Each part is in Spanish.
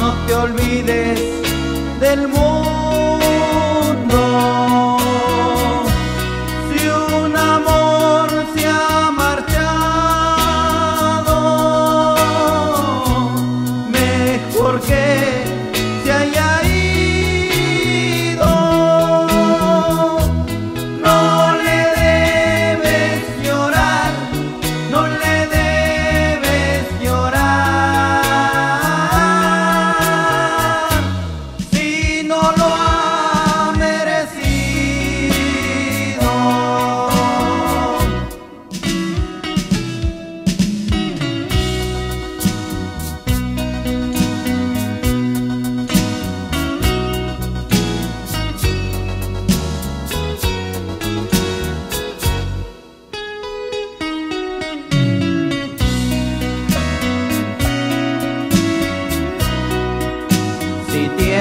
No te olvides del mundo.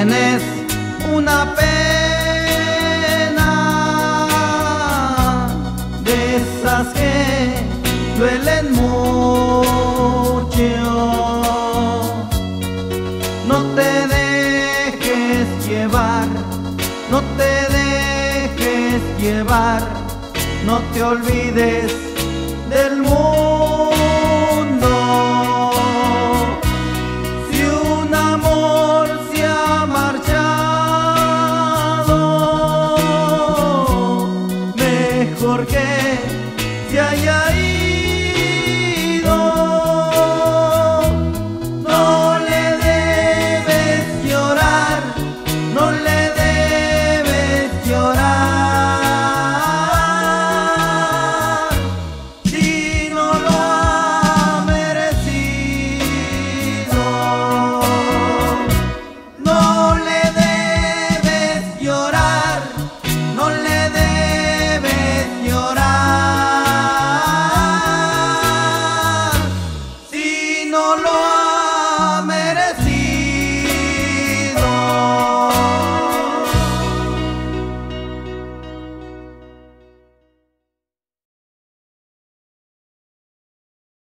Tienes una pena de esas que duelen mucho, no te dejes llevar, no te dejes llevar, no te olvides del mundo. Marchado, mejor que se haya